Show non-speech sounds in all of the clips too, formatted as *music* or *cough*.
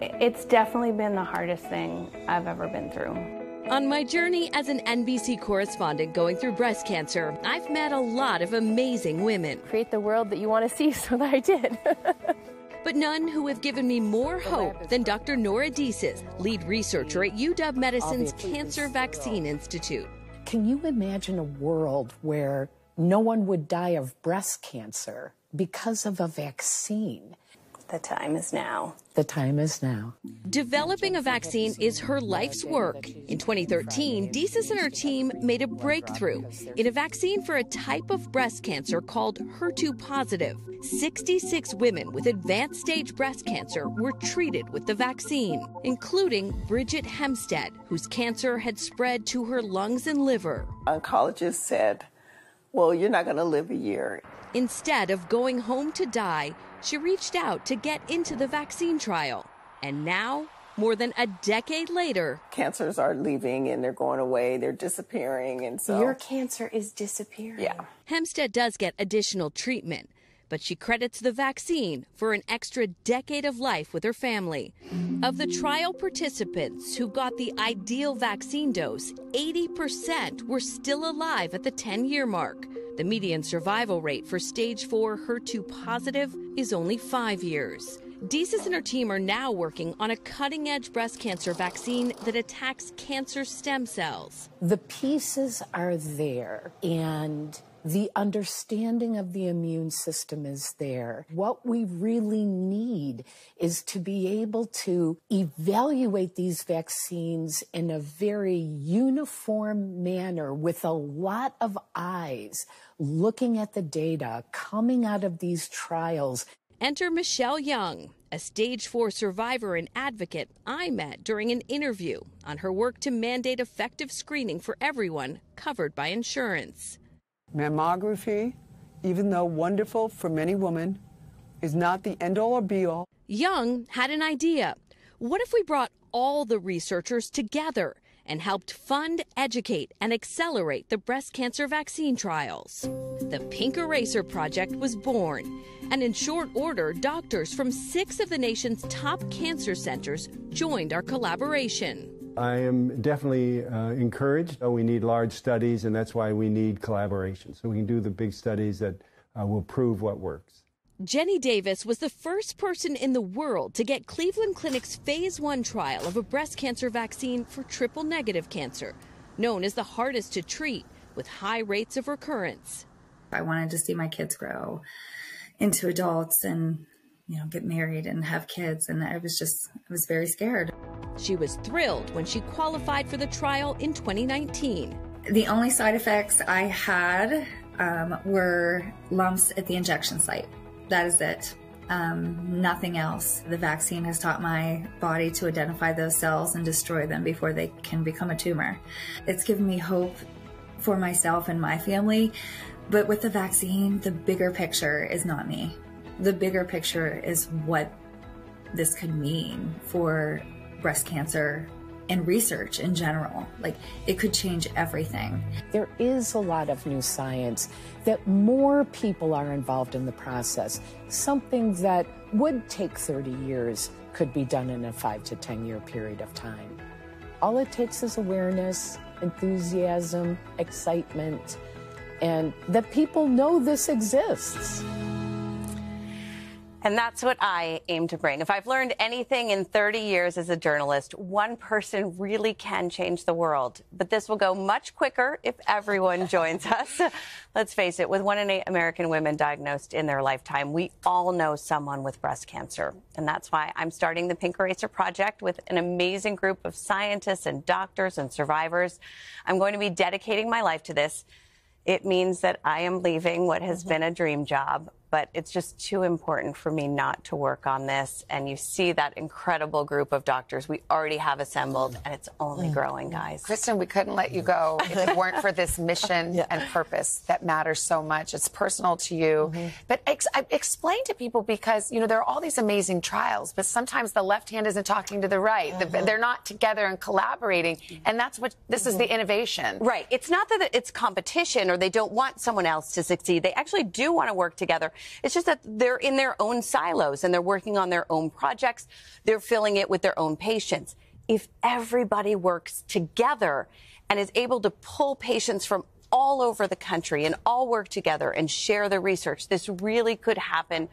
It's definitely been the hardest thing I've ever been through. On my journey as an NBC correspondent going through breast cancer, I've met a lot of amazing women. Create the world that you want to see, *laughs* so that I did. *laughs* but none who have given me more hope than Dr. Nora Disis, lead researcher at UW Medicine's Cancer Vaccine Institute. Can you imagine a world where no one would die of breast cancer because of a vaccine? The time is now. The time is now. Developing a vaccine is her life's work. In 2013, Disis and her team made a breakthrough in a vaccine for a type of breast cancer called HER2 positive. 66 women with advanced stage breast cancer were treated with the vaccine, including Bridget Hemstead, whose cancer had spread to her lungs and liver. Oncologists said, Well, you're not going to live a year. Instead of going home to die, she reached out to get into the vaccine trial. And now, more than a decade later, cancers are leaving and they're going away, they're disappearing. And so your cancer is disappearing. Yeah. Hemstead does get additional treatment, but she credits the vaccine for an extra decade of life with her family. Of the trial participants who got the ideal vaccine dose, 80% were still alive at the 10 year mark. The median survival rate for stage 4 HER2 positive is only five years. Disis and her team are now working on a cutting edge breast cancer vaccine that attacks cancer stem cells. The pieces are there, and the understanding of the immune system is there. What we really need is to be able to evaluate these vaccines in a very uniform manner with a lot of eyes looking at the data coming out of these trials. Enter Michelle Young, a stage four survivor and advocate I met during an interview on her work to mandate effective screening for everyone covered by insurance. Mammography, even though wonderful for many women, is not the end all or be all. Young had an idea. What if we brought all the researchers together and helped fund, educate, and accelerate the breast cancer vaccine trials? The Pink Eraser Project was born. And in short order, doctors from six of the nation's top cancer centers joined our collaboration. I am definitely uh, encouraged. We need large studies, and that's why we need collaboration. So we can do the big studies that uh, will prove what works. Jenny Davis was the first person in the world to get Cleveland Clinic's phase one trial of a breast cancer vaccine for triple negative cancer, known as the hardest to treat with high rates of recurrence. I wanted to see my kids grow into adults and you know, get married and have kids. And I was just, I was very scared. She was thrilled when she qualified for the trial in 2019. The only side effects I had um, were lumps at the injection site. That is it. Um, nothing else. The vaccine has taught my body to identify those cells and destroy them before they can become a tumor. It's given me hope for myself and my family. But with the vaccine, the bigger picture is not me the bigger picture is what this could mean for breast cancer and research in general. Like it could change everything. There is a lot of new science that more people are involved in the process. Something that would take 30 years could be done in a five to 10 year period of time. All it takes is awareness, enthusiasm, excitement, and that people know this exists. And that's what I aim to bring. If I've learned anything in 30 years as a journalist, one person really can change the world. But this will go much quicker if everyone joins *laughs* us. Let's face it, with one in eight American women diagnosed in their lifetime, we all know someone with breast cancer. And that's why I'm starting the Pink Eraser Project with an amazing group of scientists and doctors and survivors. I'm going to be dedicating my life to this. It means that I am leaving what has mm-hmm. been a dream job but it's just too important for me not to work on this. And you see that incredible group of doctors we already have assembled, and it's only mm. growing, guys. Kristen, we couldn't let you go *laughs* if it weren't for this mission *laughs* yeah. and purpose that matters so much. It's personal to you. Mm-hmm. But ex- explain to people because, you know, there are all these amazing trials, but sometimes the left hand isn't talking to the right. Mm-hmm. The, they're not together and collaborating. And that's what this mm-hmm. is the mm-hmm. innovation. Right. It's not that it's competition or they don't want someone else to succeed. They actually do want to work together. It's just that they're in their own silos and they're working on their own projects. They're filling it with their own patients. If everybody works together and is able to pull patients from all over the country and all work together and share the research, this really could happen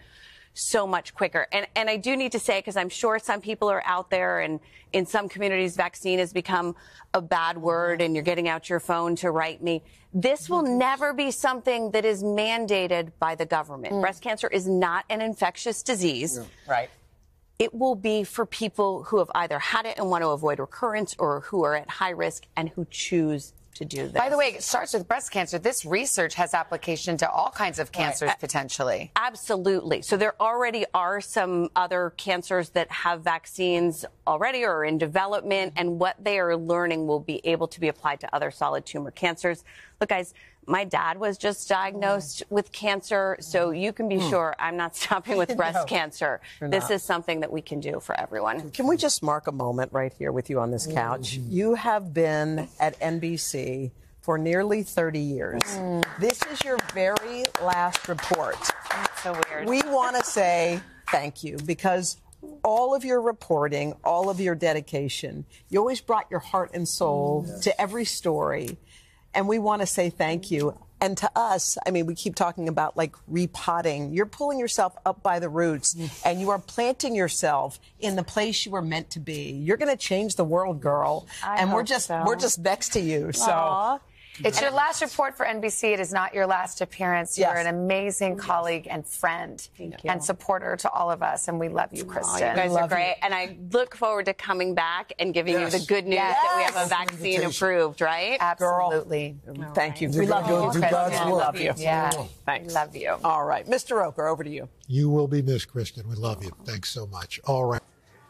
so much quicker. And, and I do need to say, because I'm sure some people are out there and in some communities, vaccine has become a bad word and you're getting out your phone to write me. This will never be something that is mandated by the government. Mm. Breast cancer is not an infectious disease. Right. It will be for people who have either had it and want to avoid recurrence or who are at high risk and who choose to do this. By the way, it starts with breast cancer. This research has application to all kinds of cancers Right. potentially. Absolutely. So there already are some other cancers that have vaccines already or are in development, and what they are learning will be able to be applied to other solid tumor cancers. Look, guys, my dad was just diagnosed oh. with cancer, so mm. you can be Hmm. sure I'm not *laughs* stopping with *laughs* breast No, cancer. This not. is something that we can do for everyone. Can we just mark a moment right here with you on this couch? Mm. You have been at NBC for nearly 30 years. Mm. This is your very last report. That's so weird. We want to say thank you because all of your reporting, all of your dedication, you always brought your heart and soul to every story. And we want to say thank you. And to us, I mean, we keep talking about like repotting. You're pulling yourself up by the roots mm. and you are planting yourself in the place you were meant to be. You're going to change the world, girl. I and we're just so. we're just next to you. So Aw. It's your last report for NBC. It is not your last appearance. You're an amazing colleague and friend and supporter to all of us, and we love you, Oh, Kristen. you guys are great. And I look forward to coming back and giving you the good news that we have a Yes. vaccine approved, right? Absolutely. thank you. We We love love you, you. Kristen. We love you. Yeah. Thanks. Love you. All right. Mr. Roker, over to you. You will be missed, Kristen. We love you. Thanks so much. All right.